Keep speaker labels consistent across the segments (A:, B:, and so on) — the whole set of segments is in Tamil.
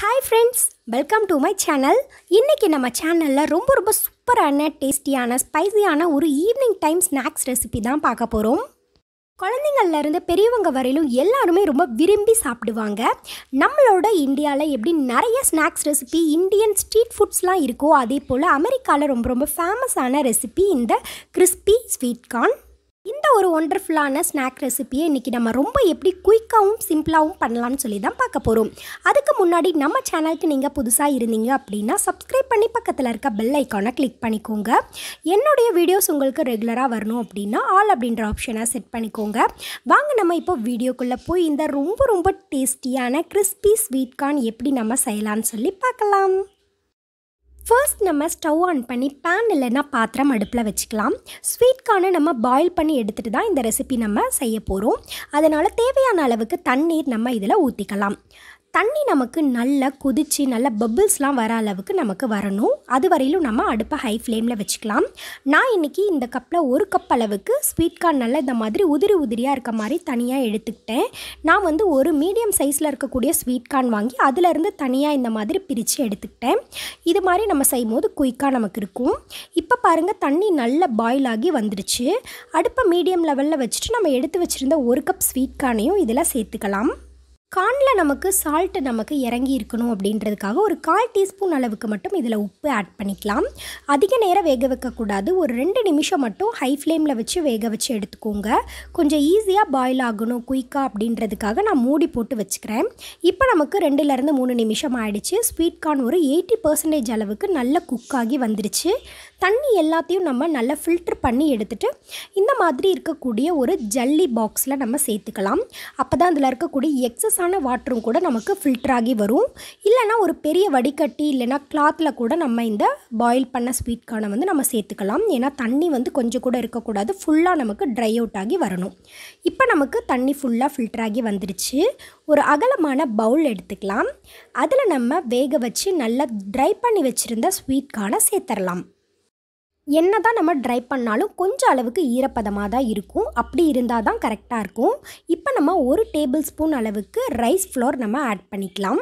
A: Hi friends welcome to my channel இன்றைக்கி நம்ம சேனலில் ரொம்ப ரொம்ப சூப்பரான டேஸ்டியான ஸ்பைசியான ஒரு ஈவினிங் டைம் ஸ்நாக்ஸ் ரெசிபி தான் பார்க்க போகிறோம் குழந்தைங்கள்லேருந்து பெரியவங்க வரையிலும் எல்லாருமே ரொம்ப விரும்பி சாப்பிடுவாங்க. நம்மளோட இந்தியாவில் எப்படி நிறைய ஸ்நாக்ஸ் ரெசிபி இந்தியன் ஸ்ட்ரீட் ஃபுட்ஸ்லாம் இருக்கோ அதே போல் அமெரிக்காவில் ரொம்ப ரொம்ப ஃபேமஸான ரெசிபி இந்த கிறிஸ்பி ஸ்வீட் கார்ன் இந்த ஒரு ஒண்டர்ஃபுல்லான ஸ்நாக் ரெசிபியை இன்றைக்கி நம்ம ரொம்ப எப்படி குயிக்காகவும் சிம்பிளாகவும் பண்ணலாம்னு சொல்லி தான் பார்க்க போகிறோம் அதுக்கு முன்னாடி நம்ம சேனலுக்கு நீங்கள் புதுசாக இருந்தீங்க அப்படின்னா சப்ஸ்கிரைப் பண்ணி பக்கத்தில் இருக்க பெல் ஐக்கானை கிளிக் பண்ணிக்கோங்க. என்னுடைய வீடியோஸ் உங்களுக்கு ரெகுலராக வரணும் அப்படின்னா ஆல் அப்படின்ற ஆப்ஷனை செட் பண்ணிக்கோங்க. வாங்க நம்ம இப்போ வீடியோக்குள்ளே போய் இந்த ரொம்ப ரொம்ப டேஸ்டியான கிறிஸ்பி ஸ்வீட் கார்ன் எப்படி நம்ம செய்யலாம்னு சொல்லி பார்க்கலாம். ஃபர்ஸ்ட் நம்ம ஸ்டவ் ஆன் பண்ணி பேன் இல்லைன்னா பாத்திரம் அடுப்பில் வச்சுக்கலாம். ஸ்வீட் கார்னை நம்ம பாயில் பண்ணி எடுத்துகிட்டு தான் இந்த ரெசிபி நம்ம செய்ய போகிறோம் அதனால் தேவையான அளவுக்கு தண்ணீர் நம்ம இதில் ஊற்றிக்கலாம் தண்ணி நமக்கு நல்லா கொதித்து நல்ல பபிள்ஸ்லாம் வர அளவுக்கு நமக்கு வரணும். அது வரையிலும் நம்ம அடுப்பை ஹை ஃப்ளேமில் வச்சுக்கலாம். நான் இன்றைக்கி இந்த கப்பில் ஒரு கப் அளவுக்கு ஸ்வீட் கார்ன் நல்லா இந்த மாதிரி உதிரி உதிரியாக இருக்க மாதிரி தனியாக எடுத்துக்கிட்டேன். நான் வந்து ஒரு மீடியம் சைஸில் இருக்கக்கூடிய ஸ்வீட் கார்ன் வாங்கி அதிலிருந்து தனியாக இந்த மாதிரி பிரித்து எடுத்துக்கிட்டேன். இது மாதிரி நம்ம செய்யும் போது குயிக்காக நமக்கு இருக்கும். இப்போ பாருங்கள் தண்ணி நல்லா பாயில் ஆகி வந்துடுச்சு. அடுப்பை மீடியம் லெவலில் வச்சுட்டு நம்ம எடுத்து வச்சுருந்த ஒரு கப் ஸ்வீட் கார்னையும் இதில் சேர்த்துக்கலாம். கார்னில் நமக்கு சால்ட்டு நமக்கு இறங்கி இருக்கணும் அப்படின்றதுக்காக ஒரு கால் டீஸ்பூன் அளவுக்கு மட்டும் இதில் உப்பு ஆட் பண்ணிக்கலாம். அதிக நேரம் வேக வைக்கக்கூடாது ஒரு ரெண்டு நிமிஷம் மட்டும் ஹை ஃப்ளேமில் வச்சு வேக வச்சு எடுத்துக்கோங்க. கொஞ்சம் ஈஸியாக பாயில் ஆகணும் குயிக்காக அப்படின்றதுக்காக நான் மூடி போட்டு வச்சுக்கிறேன். இப்போ நமக்கு ரெண்டுலேருந்து மூணு நிமிஷம் ஆகிடுச்சு ஸ்வீட் கார்ன் ஒரு எயிட்டி பர்சன்டேஜ் அளவுக்கு நல்ல குக் ஆகி வந்துருச்சு. தண்ணி எல்லாத்தையும் நம்ம நல்லா ஃபில்டர் பண்ணி எடுத்துகிட்டு இந்த மாதிரி இருக்கக்கூடிய ஒரு ஜல்லி பாக்ஸில் நம்ம சேர்த்துக்கலாம். அப்போ தான் அதில் இருக்கக்கூடிய லேசான வாட்டரும் கூட நமக்கு ஃபில்டர் ஆகி வரும். இல்லைனா ஒரு பெரிய வடிகட்டி இல்லைனா கிளாத்தில் கூட நம்ம இந்த பாயில் பண்ண ஸ்வீட் கார்னை வந்து நம்ம சேர்த்துக்கலாம். ஏன்னா தண்ணி வந்து கொஞ்சம் கூட இருக்கக்கூடாது. ஃபுல்லாக நமக்கு ட்ரை அவுட் ஆகி வரணும். இப்போ நமக்கு தண்ணி ஃபுல்லாக ஃபில்டர் ஆகி வந்துருச்சு. ஒரு அகலமான பவுல் எடுத்துக்கலாம். அதில் நம்ம வேக வச்சு நல்லா ட்ரை பண்ணி வச்சுருந்த ஸ்வீட் கார்னை சேர்த்துடலாம் என்ன தான் நம்ம ட்ரை பண்ணாலும் கொஞ்சம் அளவுக்கு ஈரப்பதமாக தான் இருக்கும். அப்படி இருந்தால் தான் கரெக்டாக இருக்கும். இப்போ நம்ம ஒரு டேபிள் ஸ்பூன் அளவுக்கு ரைஸ் ஃப்ளோர் நம்ம ஆட் பண்ணிக்கலாம்.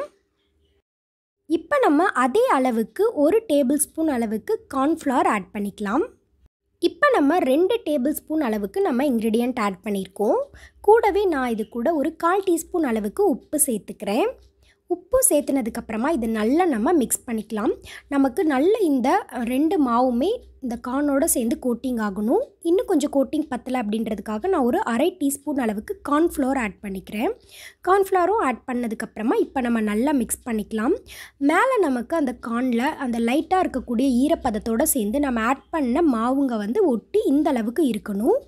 A: இப்போ நம்ம அதே அளவுக்கு ஒரு டேபிள் ஸ்பூன் அளவுக்கு கார்ன்ஃப்ளவர் ஆட் பண்ணிக்கலாம். இப்போ நம்ம ரெண்டு டேபிள் ஸ்பூன் அளவுக்கு நம்ம இன்க்ரீடியண்ட் ஆட் பண்ணியிருக்கோம் கூடவே நான் இது கூட ஒரு கால் டீஸ்பூன் அளவுக்கு உப்பு சேர்த்துக்கிறேன். உப்பு சேர்த்துனதுக்கப்புறமா இது நல்லா நம்ம மிக்ஸ் பண்ணிக்கலாம். நமக்கு நல்ல இந்த ரெண்டு மாவுமே இந்த கார்னோடு சேர்ந்து கோட்டிங் ஆகணும். இன்னும் கொஞ்சம் கோட்டிங் பத்தலை அப்படின்றதுக்காக நான் ஒரு அரை டீஸ்பூன் அளவுக்கு கார்ன்ஃப்ளவர் ஆட் பண்ணிக்கிறேன். கார்ன்ஃப்ளவரும் ஆட் பண்ணதுக்கப்புறமா இப்போ நம்ம நல்லா மிக்ஸ் பண்ணிக்கலாம். மேலே நமக்கு அந்த கார்னில் அந்த லைட்டாக இருக்கக்கூடிய ஈரப்பதத்தோடு சேர்ந்து நம்ம ஆட் பண்ண மாவுங்க வந்து ஒட்டி இந்த அளவுக்கு இருக்கணும்.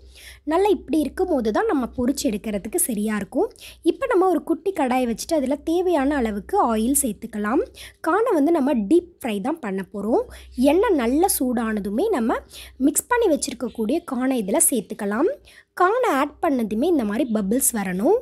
A: நல்லா இப்படி இருக்கும் போது தான் நம்ம பொறிச்சு எடுக்கிறதுக்கு சரியாக இருக்கும். இப்போ நம்ம ஒரு குட்டி கடாயை வச்சுட்டு அதில் தேவையான அளவுக்கு ஆயில் சேர்த்துக்கலாம். கானை வந்து நம்ம டீப் ஃப்ரை தான் பண்ண போகிறோம் எண்ணெய் நல்லா சூடானதுமே நம்ம மிக்ஸ் பண்ணி வச்சுருக்கக்கூடிய கானை இதில் சேர்த்துக்கலாம். கானை ஆட் பண்ணதுமே இந்த மாதிரி பபிள்ஸ் வரணும்.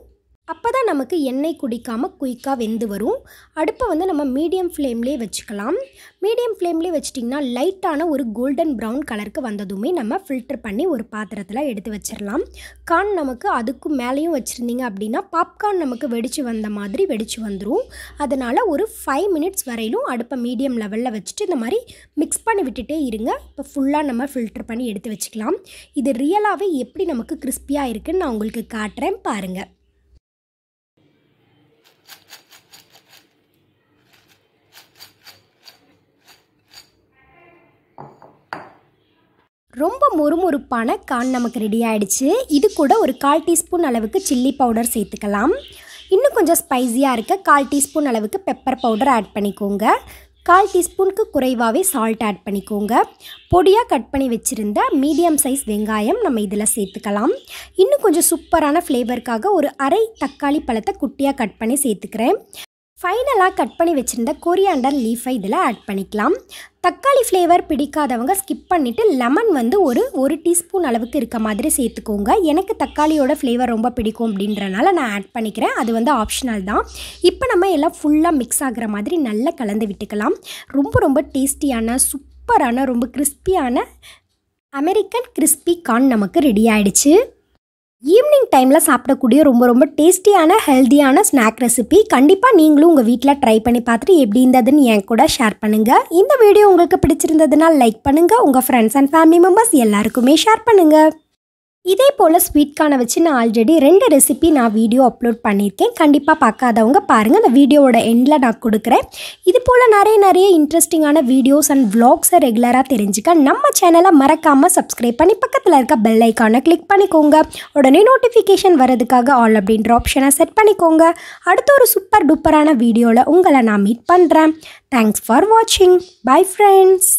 A: அப்போ தான் நமக்கு எண்ணெய் குடிக்காமல் குயிக்காக வெந்து வரும். அடுப்பை வந்து நம்ம மீடியம் ஃப்ளேம்லேயே வச்சுக்கலாம். மீடியம் ஃப்ளேம்லேயே வச்சிட்டிங்கன்னா லைட்டான ஒரு கோல்டன் ப்ரௌன் கலருக்கு வந்ததுமே நம்ம ஃபில்டர் பண்ணி ஒரு பாத்திரத்தில் எடுத்து வச்சிடலாம் கார்ன் நமக்கு அதுக்கும் மேலேயும் வச்சுருந்தீங்க அப்படின்னா பாப்கார்ன் நமக்கு வெடித்து வந்த மாதிரி வெடித்து வந்துடும் அதனால் ஒரு ஃபைவ் மினிட்ஸ் வரையிலும் அடுப்பை மீடியம் லெவலில் வச்சுட்டு இந்த மாதிரி மிக்ஸ் பண்ணி விட்டுட்டே இருங்க. இப்போ ஃபுல்லாக நம்ம ஃபில்டர் பண்ணி எடுத்து வச்சுக்கலாம். இது ரியலாகவே எப்படி நமக்கு கிறிஸ்பியாக இருக்குதுன்னு நான் உங்களுக்கு காட்டுறேன் பாருங்கள் ரொம்ப மொறுமொறுப்பான கான் நமக்கு ரெடி ஆகிடுச்சு இது கூட ஒரு கால் டீஸ்பூன் அளவுக்கு சில்லி பவுடர் சேர்த்துக்கலாம். இன்னும் கொஞ்சம் ஸ்பைஸியாக இருக்க கால் டீஸ்பூன் அளவுக்கு பெப்பர் பவுடர் ஆட் பண்ணிக்கோங்க. கால் டீஸ்பூனுக்கு குறைவாகவே சால்ட் ஆட் பண்ணிக்கோங்க. பொடியாக கட் பண்ணி வச்சுருந்த மீடியம் சைஸ் வெங்காயம் நம்ம இதில் சேர்த்துக்கலாம். இன்னும் கொஞ்சம் சூப்பரான ஃப்ளேவருக்காக ஒரு அரை தக்காளி பழத்தை குட்டியாக கட் பண்ணி சேர்த்துக்கிறேன். ஃபைனலாக கட் பண்ணி வச்சுருந்த கொரியாண்டர் லீஃபை இதில் ஆட் பண்ணிக்கலாம். தக்காளி ஃப்ளேவர் பிடிக்காதவங்க ஸ்கிப் பண்ணிவிட்டு லெமன் வந்து ஒரு ஒரு டீஸ்பூன் அளவுக்கு இருக்க மாதிரி சேர்த்துக்கோங்க. எனக்கு தக்காளியோட ஃப்ளேவர் ரொம்ப பிடிக்கும் அப்படின்றனால நான் ஆட் பண்ணிக்கிறேன். அது வந்து ஆப்ஷனல் தான். இப்போ நம்ம எல்லாம் ஃபுல்லாக மிக்ஸ் ஆகிற மாதிரி நல்லா கலந்து விட்டுக்கலாம். ரொம்ப ரொம்ப டேஸ்டியான சூப்பரான ரொம்ப கிறிஸ்பியான அமெரிக்கன் கிறிஸ்பி கார்ன் நமக்கு ரெடி ஆகிடுச்சு ஈவினிங் டைமில் சாப்பிடக்கூடிய ரொம்ப ரொம்ப டேஸ்டியான ஹெல்த்தியான ஸ்நாக் ரெசிபி கண்டிப்பாக நீங்களும் உங்கள் வீட்டில் ட்ரை பண்ணி பார்த்துட்டு எப்படி இருந்ததுன்னு என் கூட ஷேர் பண்ணுங்கள் இந்த வீடியோ உங்களுக்கு பிடிச்சிருந்ததுனால் லைக் பண்ணுங்கள் உங்கள் ஃப்ரெண்ட்ஸ் அண்ட் ஃபேமிலி மெம்பர்ஸ் எல்லாருக்குமே ஷேர் பண்ணுங்கள் இதே போல் ஸ்வீட் கார்னை வச்சு நான் ஆல்ரெடி ரெண்டு ரெசிபி நான் வீடியோ அப்லோட் பண்ணியிருக்கேன். கண்டிப்பாக பார்க்காதவங்க பாருங்கள் அந்த வீடியோவோட எண்டில் நான் கொடுக்குறேன். இது போல் நிறைய நிறைய இன்ட்ரெஸ்டிங்கான வீடியோஸ் அண்ட் வ்ளாக்ஸை ரெகுலராக தெரிஞ்சுக்க நம்ம சேனலை மறக்காமல் சப்ஸ்கிரைப் பண்ணி பக்கத்தில் இருக்க பெல் ஐக்கானை கிளிக் பண்ணிக்கோங்க. உடனே நோட்டிஃபிகேஷன் வரதுக்காக ஆல் அப்படின்ற ஆப்ஷனை செட் பண்ணிக்கோங்க. அடுத்த ஒரு சூப்பர் டூப்பரான வீடியோவில் உங்களை நான் மீட் பண்ணுறேன் தேங்க்ஸ் ஃபார் வாட்சிங் பை ஃப்ரெண்ட்ஸ்